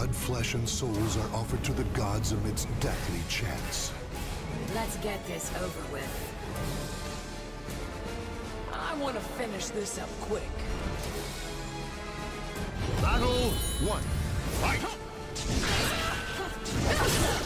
Blood, flesh, and souls are offered to the gods amidst deathly chants. Let's get this over with. I want to finish this up quick. Battle one. Fight!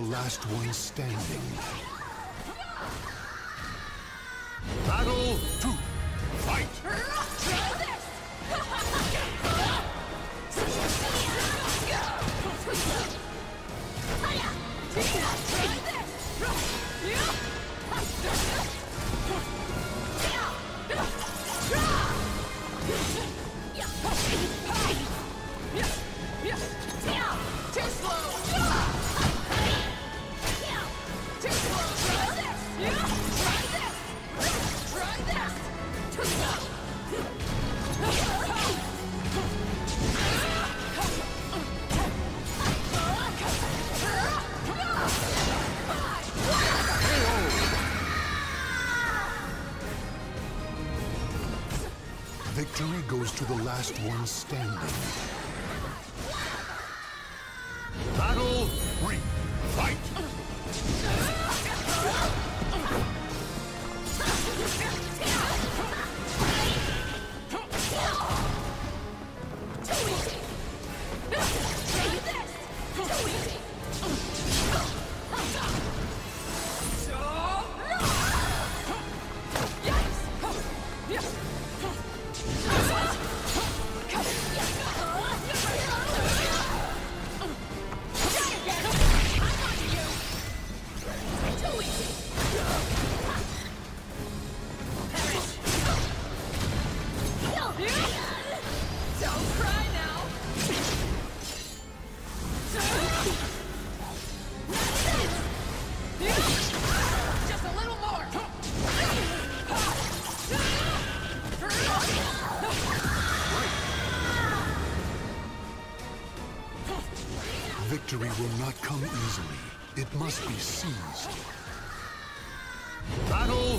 the last one standing. The last one standing. Come easily. It must be seized. Battle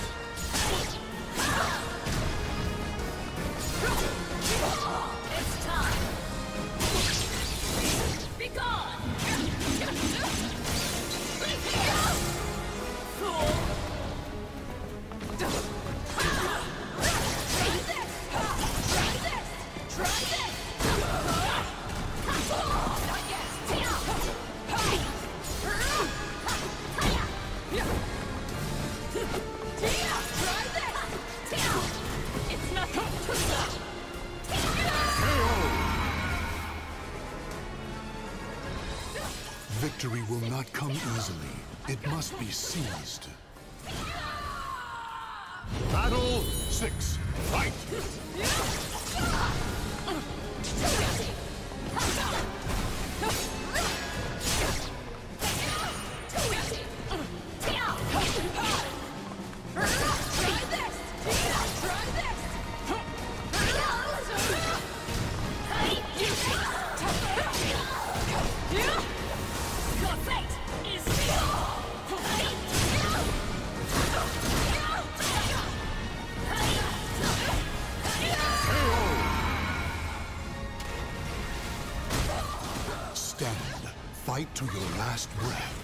Last breath.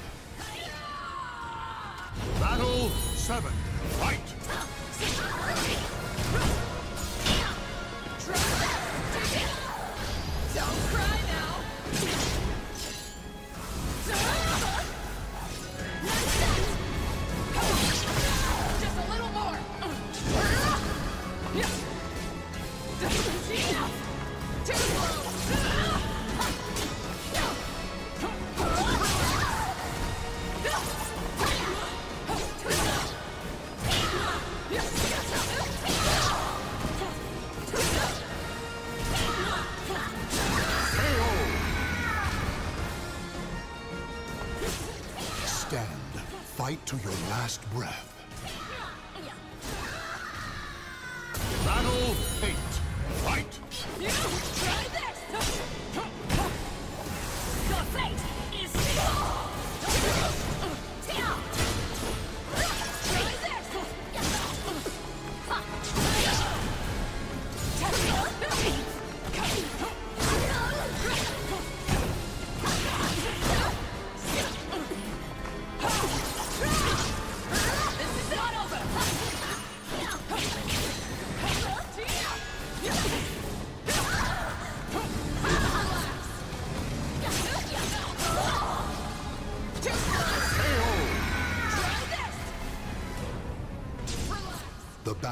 Battle seven. Fight! Don't cry now. Just a little more. Too to your last breath.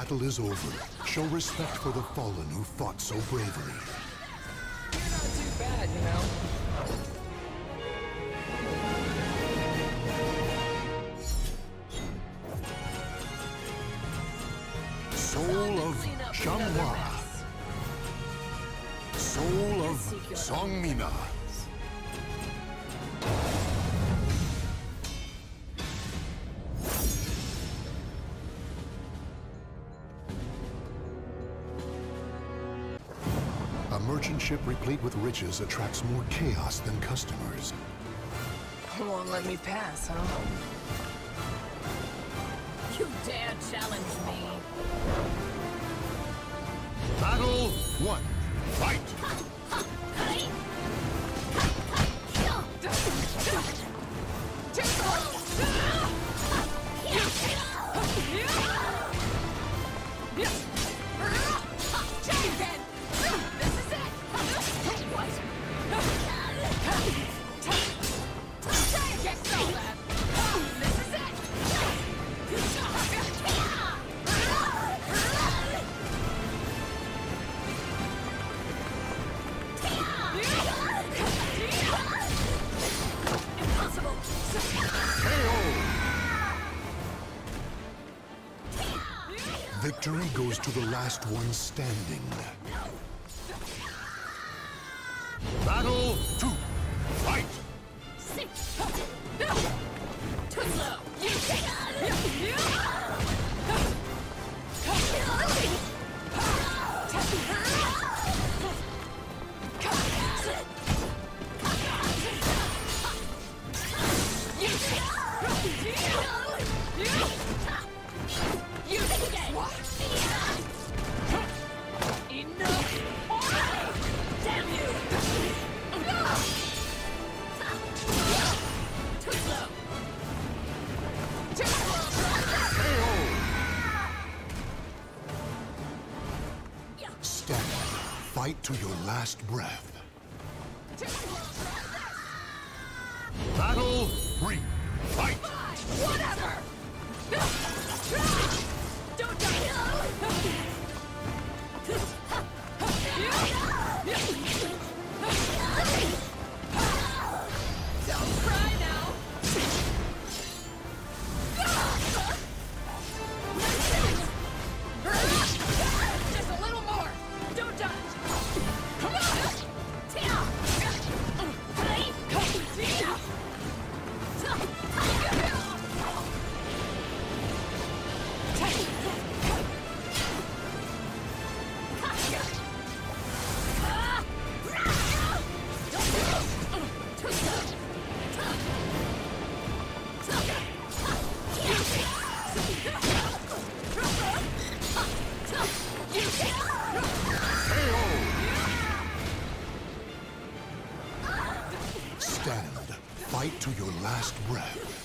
Battle is over. Show respect for the fallen who fought so bravely. You're not too bad, you know. Soul of Xianghua. Soul of Seong Mi-na. A merchant ship replete with riches attracts more chaos than customers. Won't let me pass, huh? You dare challenge me? Battle one. Fight! The last one standing. Fight to your last breath. Battle three. Fight! Last breath.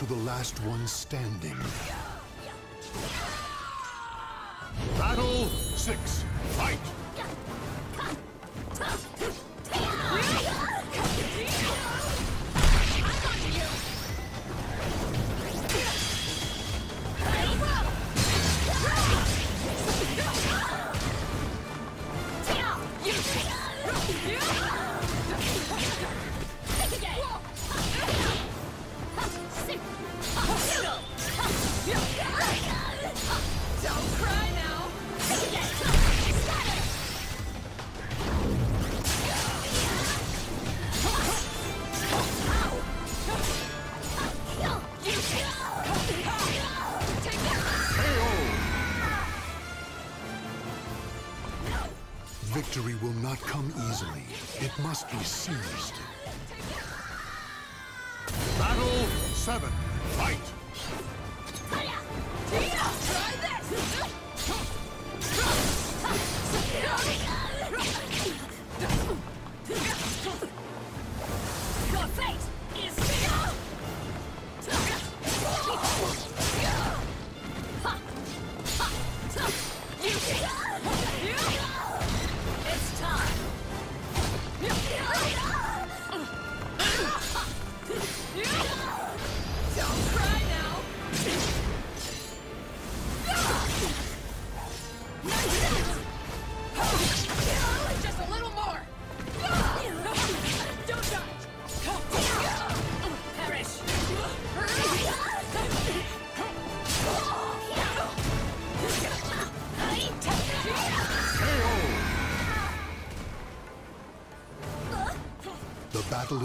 To the last one standing. Battle six. Fight! Victory will not come easily. It must be seized. Battle seven. Fight! Try this!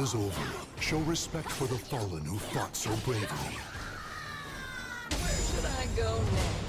Is over. Show respect for the fallen who fought so bravely. Where should I go next?